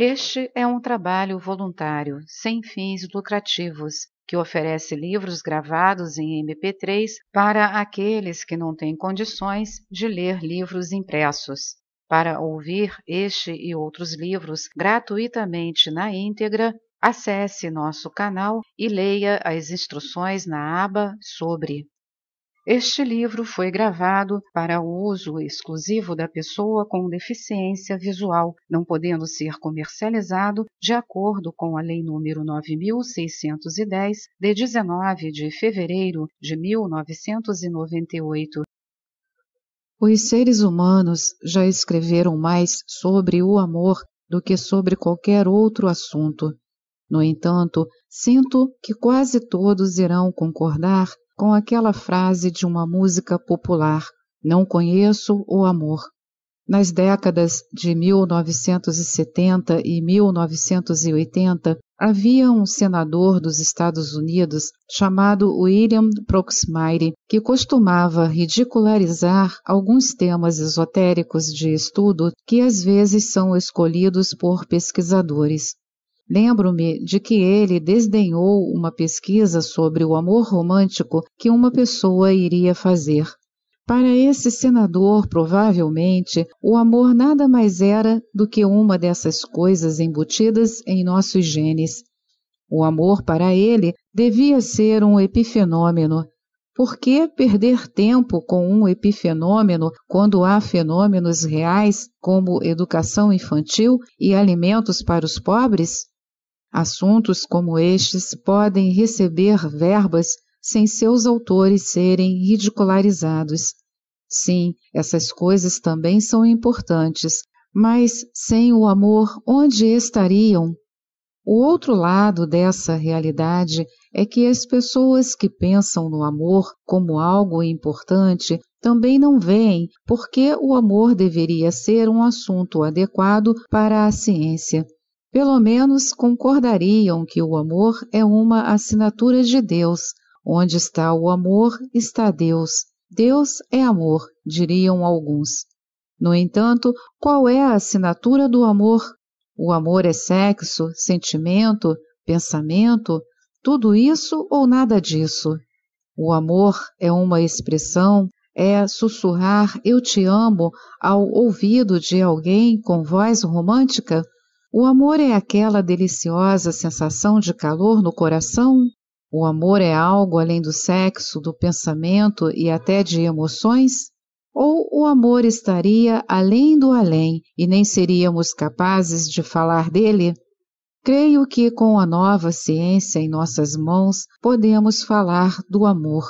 Este é um trabalho voluntário, sem fins lucrativos, que oferece livros gravados em MP3 para aqueles que não têm condições de ler livros impressos. Para ouvir este e outros livros gratuitamente na íntegra, acesse nosso canal e leia as instruções na aba Sobre. Este livro foi gravado para uso exclusivo da pessoa com deficiência visual, não podendo ser comercializado de acordo com a Lei nº 9.610, de 19 de fevereiro de 1998. Os seres humanos já escreveram mais sobre o amor do que sobre qualquer outro assunto. No entanto, sinto que quase todos irão concordar com aquela frase de uma música popular: Não conheço o amor. Nas décadas de 1970 e 1980, havia um senador dos Estados Unidos chamado William Proxmire que costumava ridicularizar alguns temas esotéricos de estudo que às vezes são escolhidos por pesquisadores. Lembro-me de que ele desdenhou uma pesquisa sobre o amor romântico que uma pessoa iria fazer. Para esse senador, provavelmente, o amor nada mais era do que uma dessas coisas embutidas em nossos genes. O amor, para ele, devia ser um epifenômeno. Por que perder tempo com um epifenômeno quando há fenômenos reais como educação infantil e alimentos para os pobres? Assuntos como estes podem receber verbas sem seus autores serem ridicularizados. Sim, essas coisas também são importantes, mas sem o amor, onde estariam? O outro lado dessa realidade é que as pessoas que pensam no amor como algo importante também não veem por que o amor deveria ser um assunto adequado para a ciência. Pelo menos concordariam que o amor é uma assinatura de Deus. Onde está o amor, está Deus. Deus é amor, diriam alguns. No entanto, qual é a assinatura do amor? O amor é sexo, sentimento, pensamento, tudo isso ou nada disso? O amor é uma expressão, é sussurrar eu te amo ao ouvido de alguém com voz romântica? O amor é aquela deliciosa sensação de calor no coração? O amor é algo além do sexo, do pensamento e até de emoções? Ou o amor estaria além do além e nem seríamos capazes de falar dele? Creio que com a nova ciência em nossas mãos podemos falar do amor.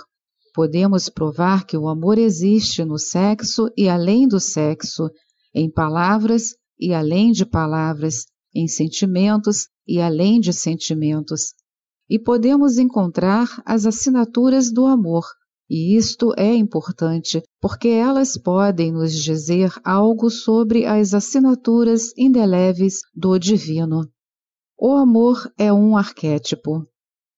Podemos provar que o amor existe no sexo e além do sexo, em palavras e além de palavras, em sentimentos e além de sentimentos. E podemos encontrar as assinaturas do amor, e isto é importante, porque elas podem nos dizer algo sobre as assinaturas indeléveis do divino. O amor é um arquétipo.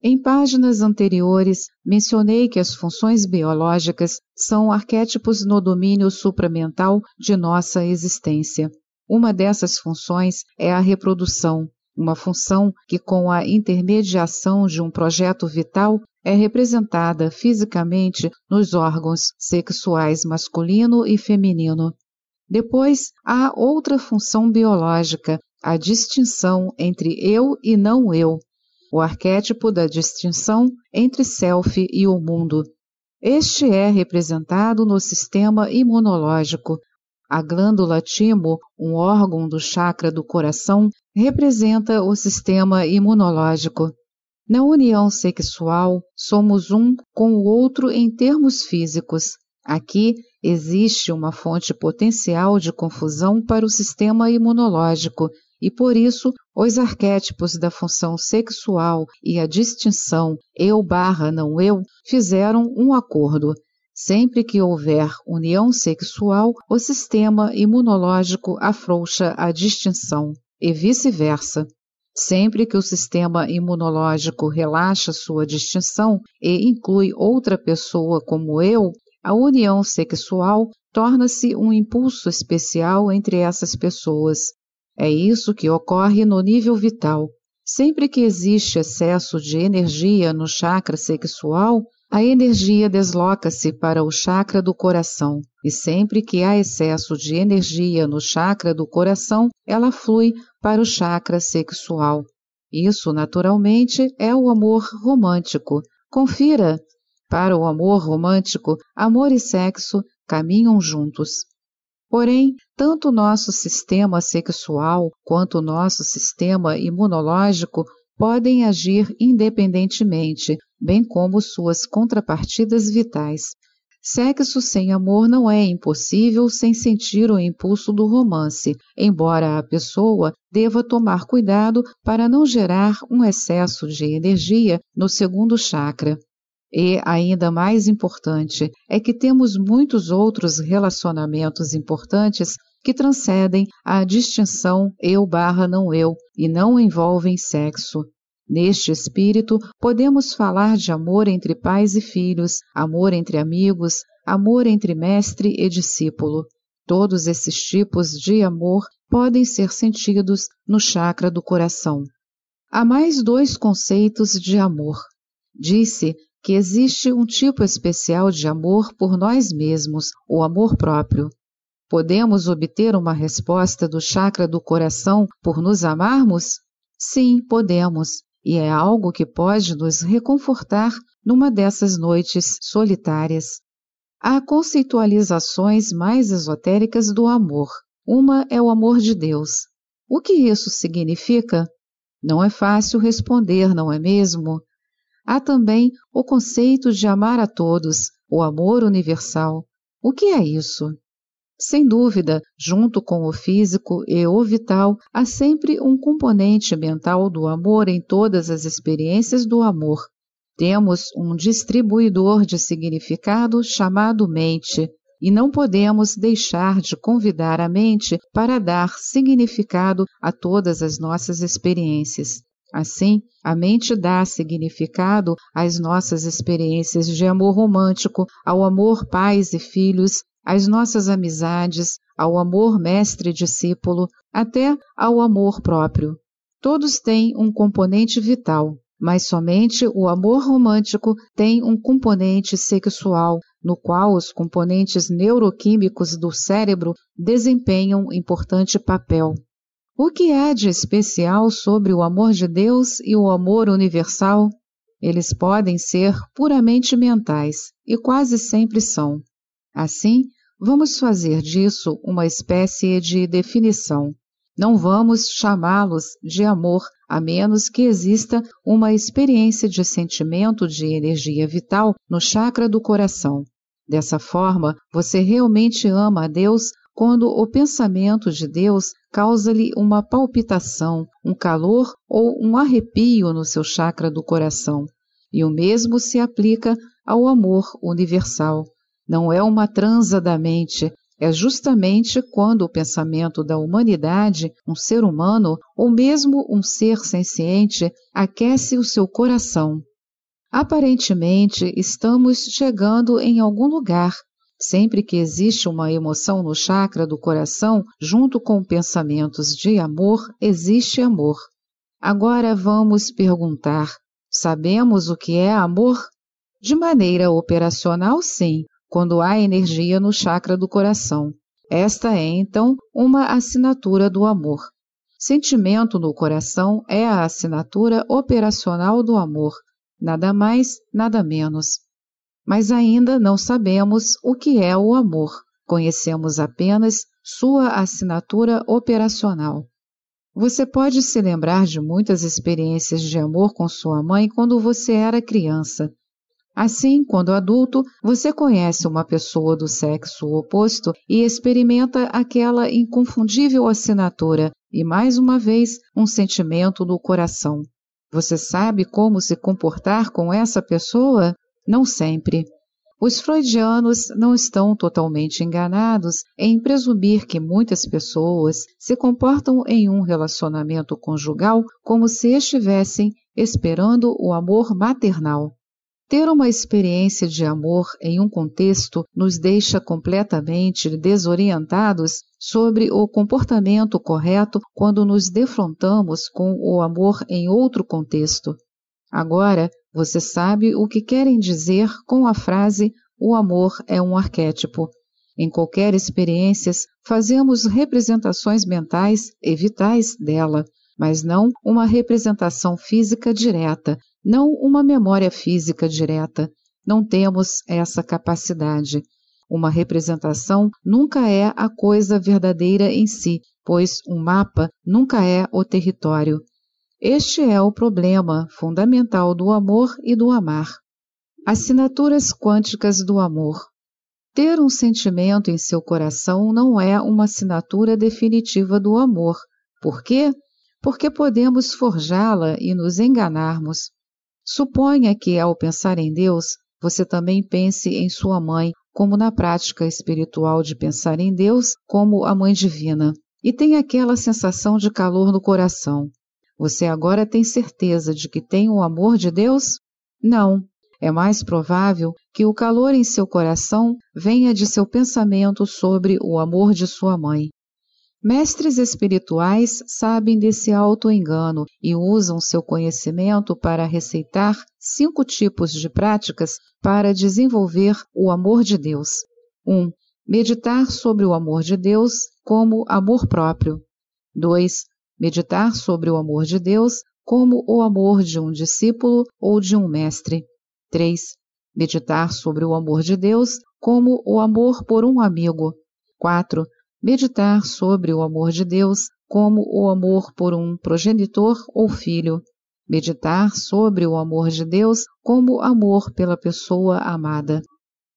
Em páginas anteriores, mencionei que as funções biológicas são arquétipos no domínio supramental de nossa existência. Uma dessas funções é a reprodução, uma função que, com a intermediação de um projeto vital, é representada fisicamente nos órgãos sexuais masculino e feminino. Depois, há outra função biológica, a distinção entre eu e não eu, o arquétipo da distinção entre self e o mundo. Este é representado no sistema imunológico, a glândula timo, um órgão do chakra do coração, representa o sistema imunológico. Na união sexual, somos um com o outro em termos físicos. Aqui existe uma fonte potencial de confusão para o sistema imunológico e, por isso, os arquétipos da função sexual e a distinção eu barra não eu fizeram um acordo Sempre que houver união sexual, o sistema imunológico afrouxa a distinção, e vice-versa. Sempre que o sistema imunológico relaxa sua distinção e inclui outra pessoa como eu, a união sexual torna-se um impulso especial entre essas pessoas. É isso que ocorre no nível vital. Sempre que existe excesso de energia no chakra sexual, a energia desloca-se para o chakra do coração, e sempre que há excesso de energia no chakra do coração, ela flui para o chakra sexual. Isso, naturalmente, é o amor romântico. Confira! Para o amor romântico, amor e sexo caminham juntos. Porém, tanto nosso sistema sexual quanto nosso sistema imunológico podem agir independentemente, bem como suas contrapartidas vitais. Sexo sem amor não é impossível sem sentir o impulso do romance, embora a pessoa deva tomar cuidado para não gerar um excesso de energia no segundo chakra. E, ainda mais importante, é que temos muitos outros relacionamentos importantes que transcendem a distinção eu barra não eu e não envolvem sexo. Neste espírito, podemos falar de amor entre pais e filhos, amor entre amigos, amor entre mestre e discípulo. Todos esses tipos de amor podem ser sentidos no chakra do coração. Há mais dois conceitos de amor. Disse que existe um tipo especial de amor por nós mesmos, o amor próprio. Podemos obter uma resposta do chakra do coração por nos amarmos? Sim, podemos, e é algo que pode nos reconfortar numa dessas noites solitárias. Há conceitualizações mais esotéricas do amor. Uma é o amor de Deus. O que isso significa? Não é fácil responder, não é mesmo? Há também o conceito de amar a todos, o amor universal. O que é isso? Sem dúvida, junto com o físico e o vital, há sempre um componente mental do amor em todas as experiências do amor. Temos um distribuidor de significado chamado mente, e não podemos deixar de convidar a mente para dar significado a todas as nossas experiências. Assim, a mente dá significado às nossas experiências de amor romântico, ao amor pais e filhos, às nossas amizades, ao amor mestre-discípulo, até ao amor próprio. Todos têm um componente vital, mas somente o amor romântico tem um componente sexual, no qual os componentes neuroquímicos do cérebro desempenham importante papel. O que há de especial sobre o amor de Deus e o amor universal? Eles podem ser puramente mentais, e quase sempre são. Assim, vamos fazer disso uma espécie de definição. Não vamos chamá-los de amor a menos que exista uma experiência de sentimento de energia vital no chakra do coração. Dessa forma, você realmente ama a Deus quando o pensamento de Deus causa-lhe uma palpitação, um calor ou um arrepio no seu chakra do coração. E o mesmo se aplica ao amor universal não é uma transa da mente, é justamente quando o pensamento da humanidade, um ser humano ou mesmo um ser senciente, aquece o seu coração. Aparentemente, estamos chegando em algum lugar. Sempre que existe uma emoção no chakra do coração, junto com pensamentos de amor, existe amor. Agora vamos perguntar: sabemos o que é amor? De maneira operacional, sim, quando há energia no chakra do coração. Esta é, então, uma assinatura do amor. Sentimento no coração é a assinatura operacional do amor, nada mais, nada menos. Mas ainda não sabemos o que é o amor, conhecemos apenas sua assinatura operacional. Você pode se lembrar de muitas experiências de amor com sua mãe quando você era criança. Assim, quando adulto, você conhece uma pessoa do sexo oposto e experimenta aquela inconfundível assinatura e, mais uma vez, um sentimento no coração. Você sabe como se comportar com essa pessoa? Não sempre. Os freudianos não estão totalmente enganados em presumir que muitas pessoas se comportam em um relacionamento conjugal como se estivessem esperando o amor maternal. Ter uma experiência de amor em um contexto nos deixa completamente desorientados sobre o comportamento correto quando nos defrontamos com o amor em outro contexto. Agora, você sabe o que querem dizer com a frase o amor é um arquétipo. Em qualquer experiência, fazemos representações mentais e vitais dela, mas não uma representação física direta, não uma memória física direta. Não temos essa capacidade. Uma representação nunca é a coisa verdadeira em si, pois um mapa nunca é o território. Este é o problema fundamental do amor e do amar. Assinaturas quânticas do amor. Ter um sentimento em seu coração não é uma assinatura definitiva do amor. Por quê? Porque podemos forjá-la e nos enganarmos. Suponha que, ao pensar em Deus, você também pense em sua mãe, como na prática espiritual de pensar em Deus como a Mãe Divina, e tem aquela sensação de calor no coração. Você agora tem certeza de que tem o amor de Deus? Não. É mais provável que o calor em seu coração venha de seu pensamento sobre o amor de sua mãe. Mestres espirituais sabem desse auto-engano e usam seu conhecimento para receitar cinco tipos de práticas para desenvolver o amor de Deus. 1. Um, meditar sobre o amor de Deus como amor próprio. 2. Meditar sobre o amor de Deus como o amor de um discípulo ou de um mestre. 3. Meditar sobre o amor de Deus como o amor por um amigo. 4 meditar sobre o amor de Deus como o amor por um progenitor ou filho, meditar sobre o amor de Deus como amor pela pessoa amada.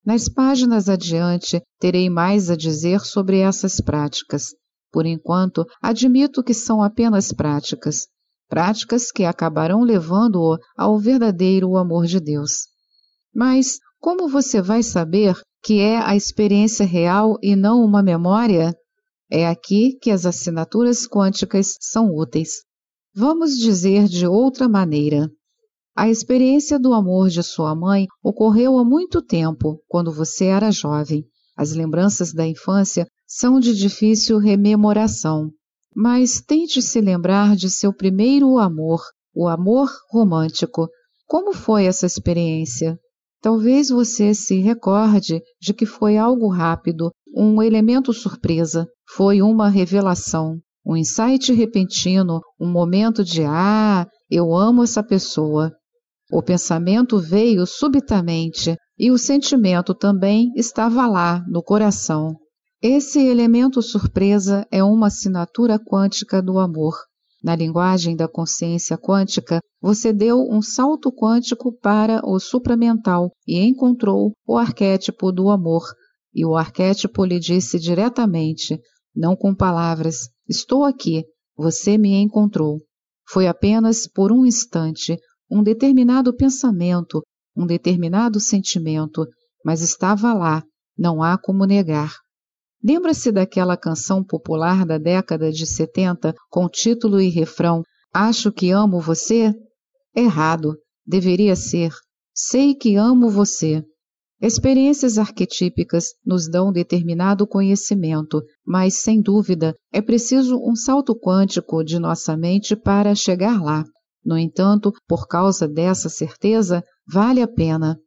Nas páginas adiante terei mais a dizer sobre essas práticas. Por enquanto, admito que são apenas práticas, práticas que acabarão levando-o ao verdadeiro amor de Deus. Mas como você vai saber que é a experiência real e não uma memória? É aqui que as assinaturas quânticas são úteis. Vamos dizer de outra maneira. A experiência do amor de sua mãe ocorreu há muito tempo, quando você era jovem. As lembranças da infância são de difícil rememoração. Mas tente se lembrar de seu primeiro amor, o amor romântico. Como foi essa experiência? Talvez você se recorde de que foi algo rápido, um elemento surpresa, foi uma revelação, um insight repentino, um momento de ah, eu amo essa pessoa. O pensamento veio subitamente e o sentimento também estava lá no coração. Esse elemento surpresa é uma assinatura quântica do amor. Na linguagem da consciência quântica, você deu um salto quântico para o supramental e encontrou o arquétipo do amor. E o arquétipo lhe disse diretamente, não com palavras: Estou aqui, você me encontrou. Foi apenas por um instante, um determinado pensamento, um determinado sentimento, mas estava lá, não há como negar. Lembra-se daquela canção popular da década de 70 com título e refrão Acho que amo você? Errado, deveria ser Sei que amo você. Experiências arquetípicas nos dão determinado conhecimento, mas, sem dúvida, é preciso um salto quântico de nossa mente para chegar lá. No entanto, por causa dessa certeza, vale a pena.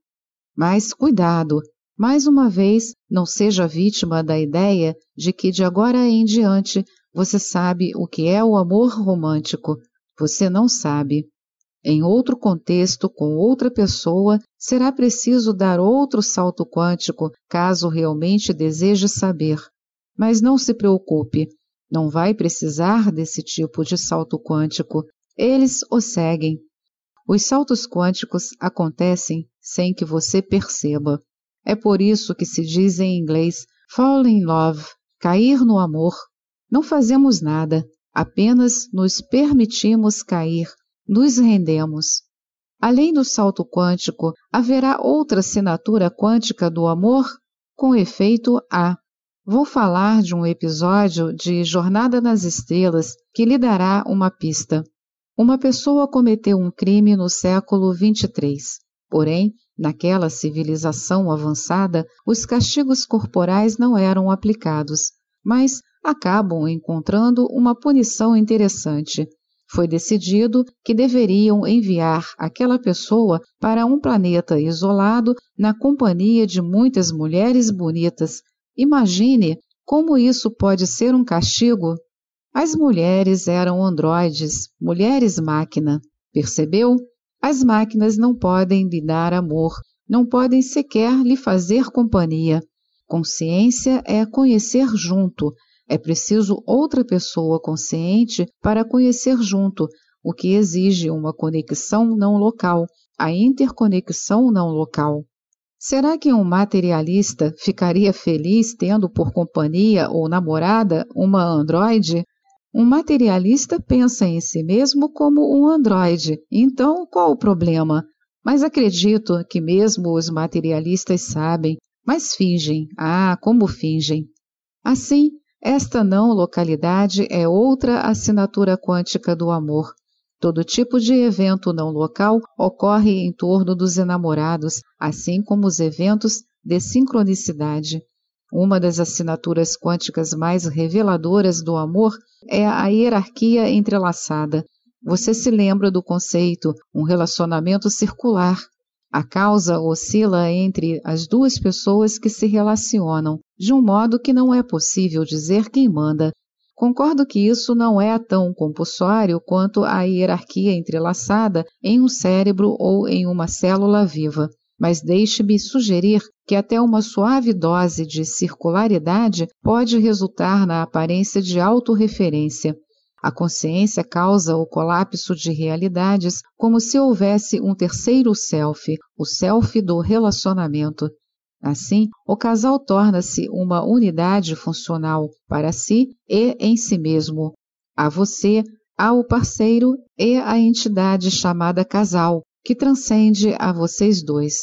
Mas cuidado, mais uma vez, não seja vítima da ideia de que de agora em diante você sabe o que é o amor romântico. Você não sabe. Em outro contexto, com outra pessoa, será preciso dar outro salto quântico caso realmente deseje saber. Mas não se preocupe, não vai precisar desse tipo de salto quântico. Eles o seguem. Os saltos quânticos acontecem sem que você perceba. É por isso que se diz em inglês fall in love, cair no amor. Não fazemos nada, apenas nos permitimos cair, nos rendemos. Além do salto quântico, haverá outra assinatura quântica do amor? Com efeito, há. Vou falar de um episódio de Jornada nas Estrelas que lhe dará uma pista. Uma pessoa cometeu um crime no século 23. Porém, Naquela civilização avançada, os castigos corporais não eram aplicados, mas acabam encontrando uma punição interessante. Foi decidido que deveriam enviar aquela pessoa para um planeta isolado na companhia de muitas mulheres bonitas. Imagine como isso pode ser um castigo. As mulheres eram androides, mulheres máquina. Percebeu? As máquinas não podem lhe dar amor, não podem sequer lhe fazer companhia. Consciência é conhecer junto. É preciso outra pessoa consciente para conhecer junto, o que exige uma conexão não local, a interconexão não local. Será que um materialista ficaria feliz tendo por companhia ou namorada uma androide? Um materialista pensa em si mesmo como um androide, então qual o problema? Mas acredito que mesmo os materialistas sabem, mas fingem. Ah, como fingem! Assim, esta não localidade é outra assinatura quântica do amor. Todo tipo de evento não local ocorre em torno dos enamorados, assim como os eventos de sincronicidade. Uma das assinaturas quânticas mais reveladoras do amor é a hierarquia entrelaçada. Você se lembra do conceito um relacionamento circular. A causa oscila entre as duas pessoas que se relacionam, de um modo que não é possível dizer quem manda. Concordo que isso não é tão compulsório quanto a hierarquia entrelaçada em um cérebro ou em uma célula viva mas deixe-me sugerir que até uma suave dose de circularidade pode resultar na aparência de autorreferência. A consciência causa o colapso de realidades como se houvesse um terceiro self, o self do relacionamento. Assim, o casal torna-se uma unidade funcional para si e em si mesmo, a você, ao parceiro e à entidade chamada casal, que transcende a vocês dois.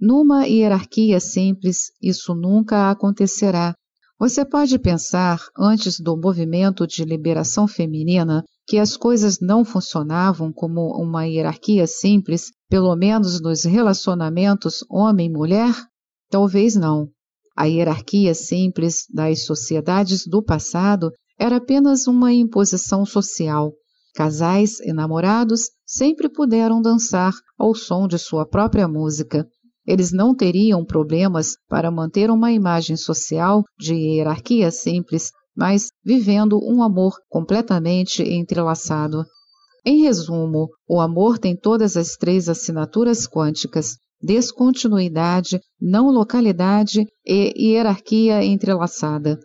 Numa hierarquia simples, isso nunca acontecerá. Você pode pensar, antes do movimento de liberação feminina, que as coisas não funcionavam como uma hierarquia simples, pelo menos nos relacionamentos homem-mulher? Talvez não. A hierarquia simples das sociedades do passado era apenas uma imposição social, Casais e namorados sempre puderam dançar ao som de sua própria música. Eles não teriam problemas para manter uma imagem social de hierarquia simples, mas vivendo um amor completamente entrelaçado. Em resumo, o amor tem todas as três assinaturas quânticas: descontinuidade, não localidade e hierarquia entrelaçada.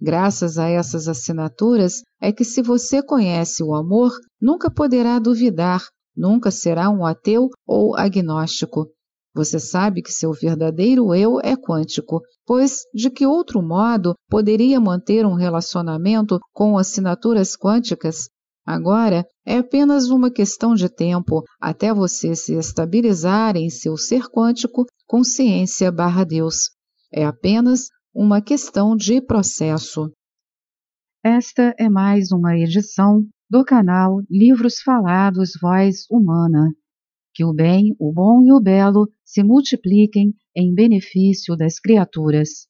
Graças a essas assinaturas é que, se você conhece o amor, nunca poderá duvidar, nunca será um ateu ou agnóstico. Você sabe que seu verdadeiro eu é quântico, pois de que outro modo poderia manter um relacionamento com assinaturas quânticas? Agora é apenas uma questão de tempo até você se estabilizar em seu ser quântico, consciência barra Deus. É apenas uma questão de processo. Esta é mais uma edição do canal Livros Falados Voz Humana. Que o bem, o bom e o belo se multipliquem em benefício das criaturas.